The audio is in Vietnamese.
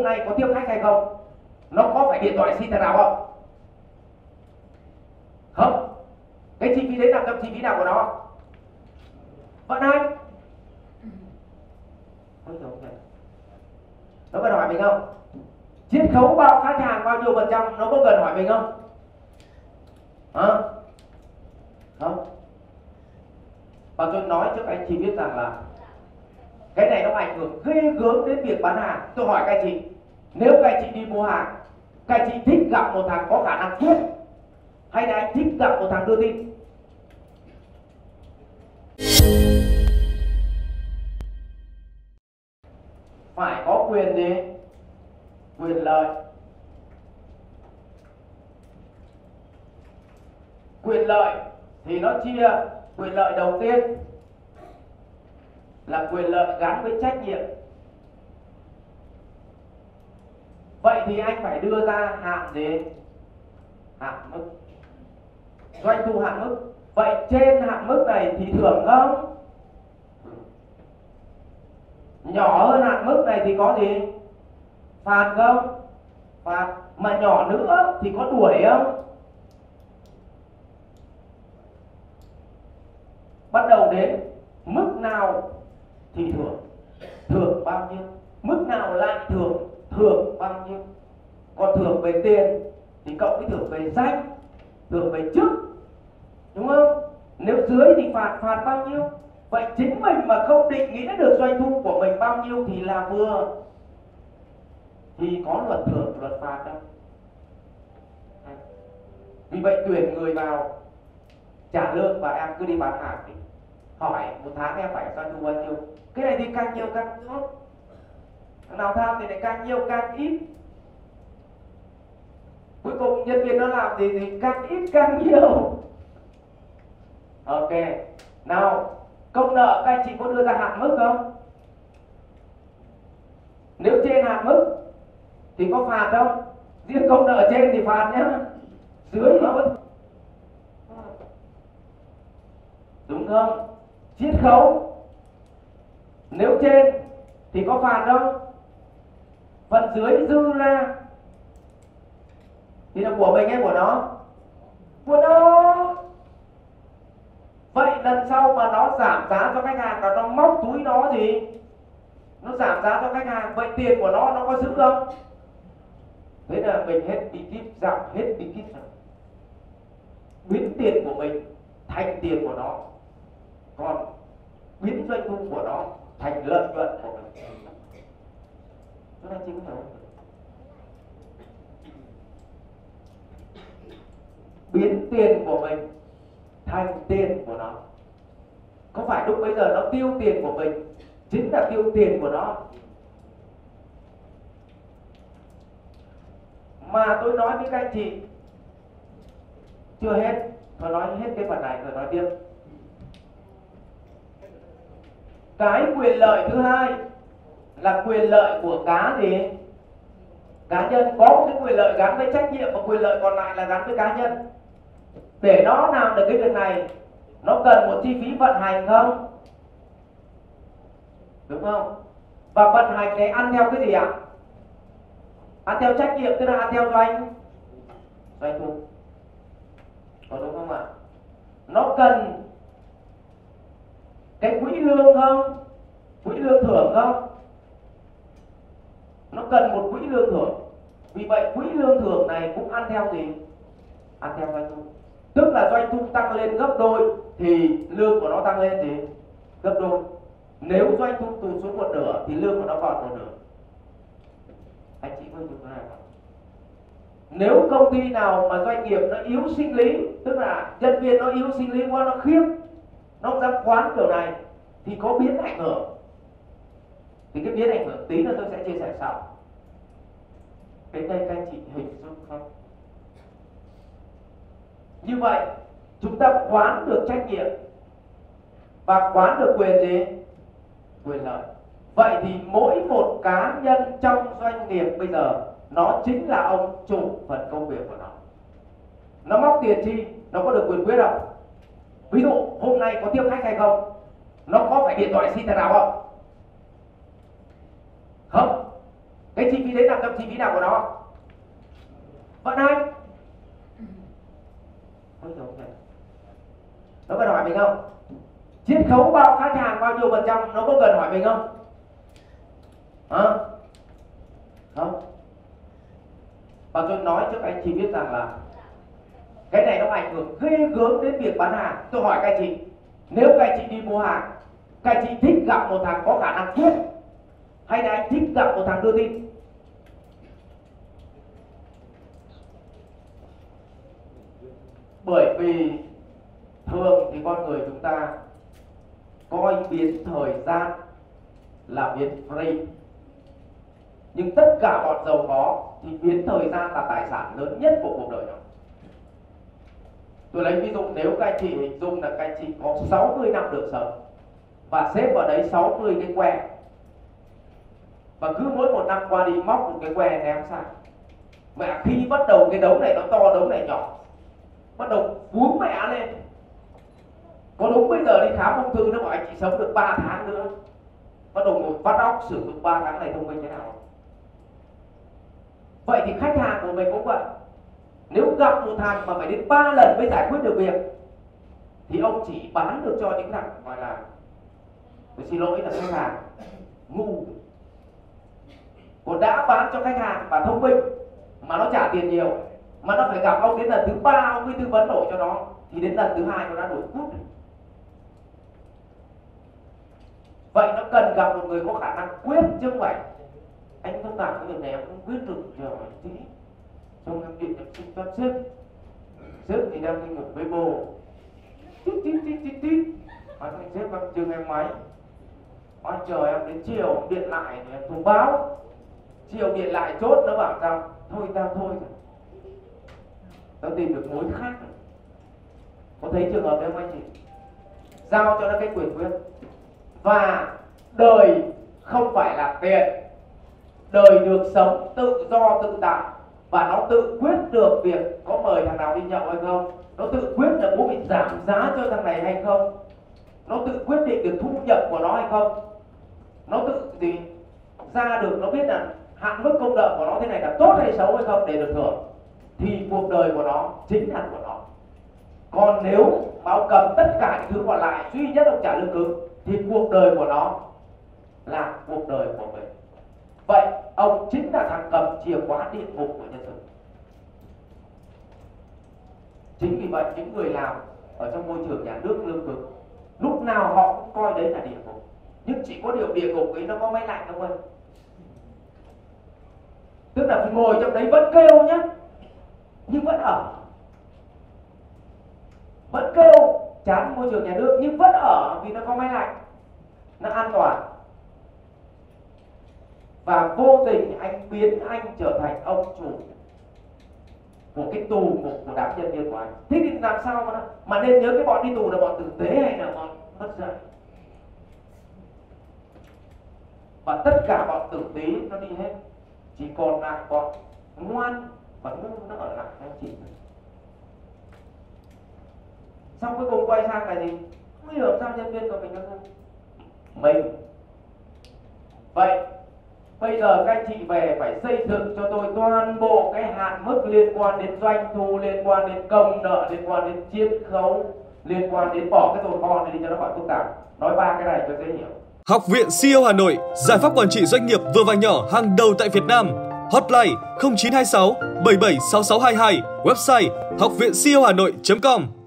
hôm nay có tiếp khách hay không? Nó có phải điện thoại xin thằng nào không? Không. Cái chi phí đấy nằm trong chi phí nào của nó? Vận hành Ôi dồi ôi. nó cần hỏi mình không? Chiết khấu bao khách hàng bao nhiêu phần trăm, nó có cần hỏi mình không? Hả? Không. Và tôi nói cho các anh chị biết rằng là cái này nó ảnh hưởng ghê gớm đến việc bán hàng. Tôi hỏi các anh chị nếu các anh chị đi mua hàng, các anh chị thích gặp một thằng có khả năng thuyết hay là anh thích gặp một thằng đưa tin? Phải có quyền gì quyền lợi. Quyền lợi thì nó chia, quyền lợi đầu tiên là quyền lợi gắn với trách nhiệm. Vậy thì anh phải đưa ra hạn gì? Hạn mức. Doanh thu hạn mức. Vậy trên hạn mức này thì thưởng không? Nhỏ hơn hạn mức này thì có gì? Phạt không? Phạt. Mà nhỏ nữa thì có đuổi không? Bắt đầu đến mức nào thì thưởng. Thưởng bao nhiêu? Mức nào lại thưởng? Thưởng bao nhiêu? Còn thưởng về tiền thì cộng với thưởng về danh, thưởng về chức, đúng không? Nếu dưới thì phạt phạt bao nhiêu? Vậy chính mình mà không định nghĩa được doanh thu của mình bao nhiêu thì là vừa. Thì có luật thưởng, luật phạt đâu. Vì vậy tuyển người vào, trả lương và em cứ đi bán hàng đi. Hỏi một tháng em phải doanh thu bao nhiêu? Cái này thì càng nhiều càng tốt nào tham thì lại càng nhiều, càng ít. Cuối cùng nhân viên nó làm gì thì càng ít, càng nhiều. Ok, nào, công nợ các anh chị có đưa ra hạn mức không? Nếu trên hạn mức thì có phạt không? Riêng công nợ trên thì phạt nhé dưới nó vẫn đúng không? Chiết khấu. Nếu trên thì có phạt không? Phần dưới dư ra. Thì là của mình hay của nó? Của nó. Vậy lần sau mà nó giảm giá cho khách hàng là nó móc túi nó gì? Nó giảm giá cho khách hàng, vậy tiền của nó nó có giữ không? Thế là mình hết bí kíp, giảm hết bí kíp rồi. Biến tiền của mình thành tiền của nó. Còn biến doanh thu của nó thành lợi nhuận của mình chúng ta chỉ có hiểu biến tiền của mình thành tiền của nó. Có phải lúc bây giờ nó tiêu tiền của mình chính là tiêu tiền của nó? Mà tôi nói với các anh chị, chưa hết. Tôi nói hết cái phần này, rồi nói tiếp. Cái quyền lợi thứ hai là quyền lợi của cá gì cá nhân có một cái quyền lợi gắn với trách nhiệm và quyền lợi còn lại là gắn với cá nhân. Để nó làm được cái việc này, nó cần một chi phí vận hành không? Đúng không? Và vận hành này ăn theo cái gì ạ? Ăn theo trách nhiệm, tức là ăn theo doanh. Doanh thu. Có đúng không ạ? Nó cần cái quỹ lương không? Quỹ lương thưởng không? Nó cần một quỹ lương thưởng. Vì vậy, quỹ lương thưởng này cũng ăn theo gì? Ăn theo doanh thu. Tức là doanh thu tăng lên gấp đôi thì lương của nó tăng lên gì? Gấp đôi. Nếu doanh thu tụt xuống một nửa thì lương của nó còn một nửa. Anh chị có hiểu cái này không? Nếu công ty nào mà doanh nghiệp nó yếu sinh lý, tức là nhân viên nó yếu sinh lý quá, nó khiếp, nó không dám khoán kiểu này, thì có biến ảnh hưởng. Thì cái biến ảnh hưởng tí nữa tôi sẽ chia sẻ sau đến đây các anh chị hình dung không? Như vậy, chúng ta quán được trách nhiệm và quán được quyền gì? Quyền lợi. Vậy thì mỗi một cá nhân trong doanh nghiệp bây giờ, nó chính là ông chủ phần công việc của nó. Nó móc tiền chi, nó có được quyền quyết không? Ví dụ, hôm nay có tiếp khách hay không? Nó có phải điện thoại xin thằng nào không? Không cái chi phí đấy nằm trong chi phí nào của nó? Vận hành nó cần hỏi mình không? Chiết khấu bao khách hàng bao nhiêu phần trăm, nó có cần hỏi mình không? Hả? Không. Và tôi nói cho các anh chị biết rằng là cái này nó ảnh hưởng ghê gớm đến việc bán hàng. Tôi hỏi các anh chị, nếu các anh chị đi mua hàng, các anh chị thích gặp một thằng có khả năng thuyết hay là anh thích gặp một thằng đưa tin. Bởi vì thường thì con người chúng ta coi biến thời gian là biến free nhưng tất cả bọn giàu có thì biến thời gian là tài sản lớn nhất của cuộc đời đó tôi lấy ví dụ, nếu các anh chị hình dung là các anh chị có 60 năm được sống và xếp vào đấy 60 cái que và cứ mỗi một năm qua đi, móc một cái que ném sang mẹ, khi bắt đầu cái đống này nó to đống này nhỏ, bắt đầu cuốn mẹ lên. Có đúng bây giờ đi khám ung thư nó bảo anh chị sống được 3 tháng nữa. Bắt đầu ngồi bắt óc sử dụng 3 tháng này thông minh thế nào? Vậy thì khách hàng của mình cũng vậy. Nếu gặp một thằng mà phải đến 3 lần mới giải quyết được việc, thì ông chỉ bán được cho những thằng gọi là tôi xin lỗi là khách hàng. Ngu còn đã bán cho khách hàng và thông minh, mà nó trả tiền nhiều, mà nó phải gặp ông đến lần thứ ba ông mới tư vấn đổi cho nó, thì đến lần thứ hai nó đã đổi cút vậy nó cần gặp một người có khả năng quyết chứ không phải. Anh không làm cái việc này em không quyết được chờ tí trong em điện được xin phép sếp sếp thì đang đi ngủ với bồ. Tít tít tít tít tít. Mà thằng sếp đang chừng em máy. Anh chờ em đến chiều, điện lại thì em thông báo chiều điện lại chốt nó bảo rằng, thôi tao thôi tao tìm được mối khác có thấy trường hợp đấy không anh chị? Giao cho nó cái quyền quyết. Và đời không phải là tiền. Đời được sống tự do, tự tại. Và nó tự quyết được việc có mời thằng nào đi nhậu hay không? Nó tự quyết là bố bị giảm giá cho thằng này hay không? Nó tự quyết định được thu nhập của nó hay không? Nó tự gì? Ra được nó biết là hạn mức công nợ của nó thế này là tốt hay xấu hay không để được hưởng thì cuộc đời của nó chính là của nó. Còn nếu mà ông cầm tất cả những thứ còn lại, duy nhất ông trả lương cứng, thì cuộc đời của nó là cuộc đời của mình. Vậy ông chính là thằng cầm chìa khóa địa ngục của nhân sinh chính vì vậy, những người làm ở trong môi trường nhà nước lương cực lúc nào họ cũng coi đấy là địa ngục. Nhưng chỉ có điều địa ngục ấy nó có máy lạnh không ơi tức là ngồi trong đấy vẫn kêu nhá. Nhưng vẫn ở. Vẫn kêu chán môi trường nhà nước nhưng vẫn ở vì nó có máy lạnh nó an toàn. Và vô tình anh biến anh trở thành ông chủ của cái tù của, của đám nhân viên của anh. Thế thì làm sao mà mà nên nhớ cái bọn đi tù là bọn tử tế hay là bọn mất dạy? Và tất cả bọn tử tế nó đi hết chỉ còn lại con ngoan và ngu nó ở lại anh chị xong cuối cùng quay sang là gì? Không hiểu sao nhân viên của mình nó không? Mình. Vậy, bây giờ các anh chị về phải xây dựng cho tôi toàn bộ cái hạn mức liên quan đến doanh thu, liên quan đến công nợ, liên quan đến chiết khấu, liên quan đến bỏ cái tồn kho này đi cho nó khỏi phức tạp. Nói ba cái này cho dễ hiểu. Học viện CEO Hà Nội, giải pháp quản trị doanh nghiệp vừa và nhỏ hàng đầu tại Việt Nam. Hotline 0926 776622, website học viện CEO Hà Nội.com.